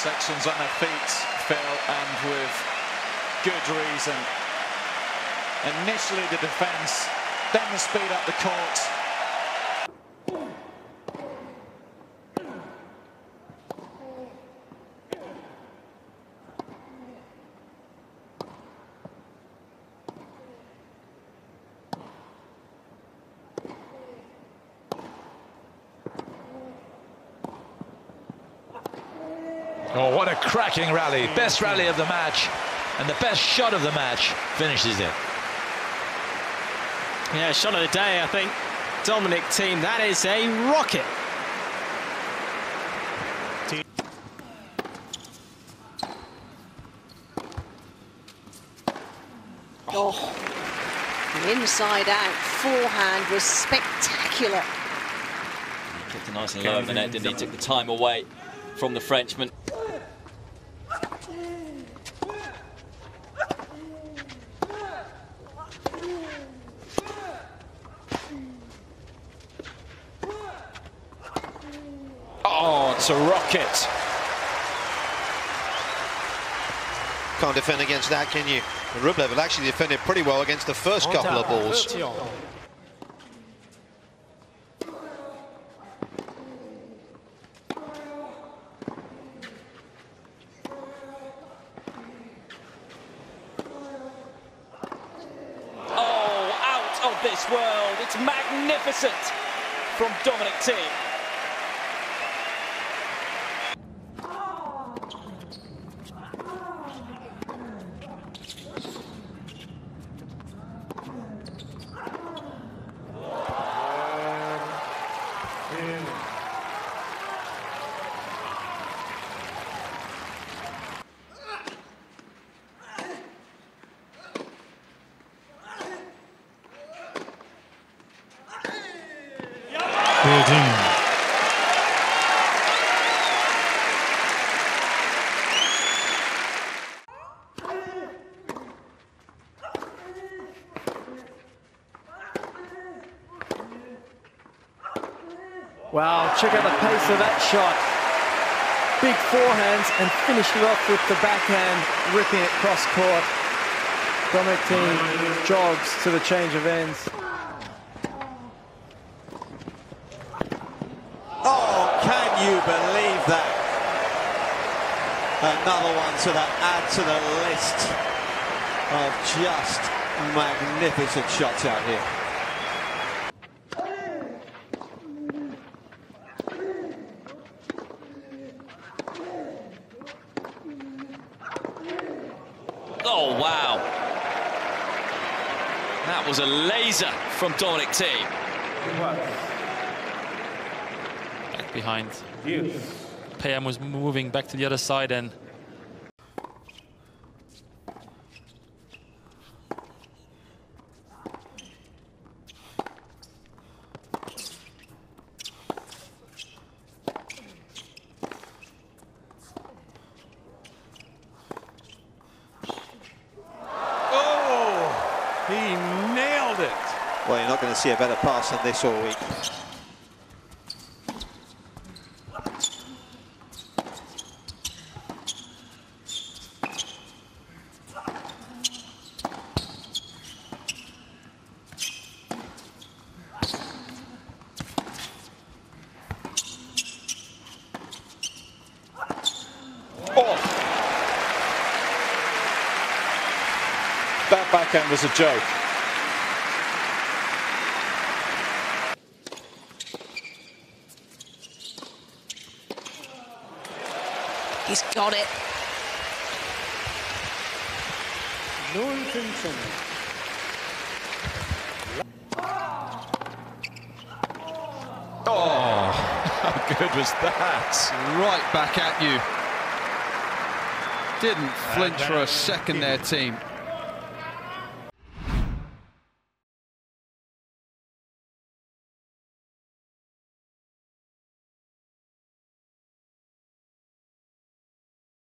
sections on their feet, Phil, and with good reason. Initially the defence, then the speed up the court. Oh, what a cracking rally. Best rally of the match. And the best shot of the match finishes it. Yeah, shot of the day, I think. Dominic Thiem, that is a rocket. Oh, oh. the inside out forehand was spectacular. Kicked it nice and low over the net, didn't he? Took the time away from the Frenchman. Oh, it's a rocket. Can't defend against that, can you? And Rublev actually defended pretty well against the first couple of balls. Oh, out of this world. It's magnificent from Dominic Thiem. Wow, check out the pace of that shot. Big forehands and finishing off with the backhand, ripping it cross court. Dominic Thiem jogs to the change of ends. Oh, can you believe that? Another one to the add to the list of just magnificent shots out here. Oh, wow. That was a laser from Dominic Thiem. Back behind. PM was moving back to the other side and Oh, he nailed it. Well, you're not going to see a better pass than this all week. That backhand was a joke. He's got it. Oh, how good was that? right back at you. Didn't flinch for a second there, Thiem.